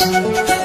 Música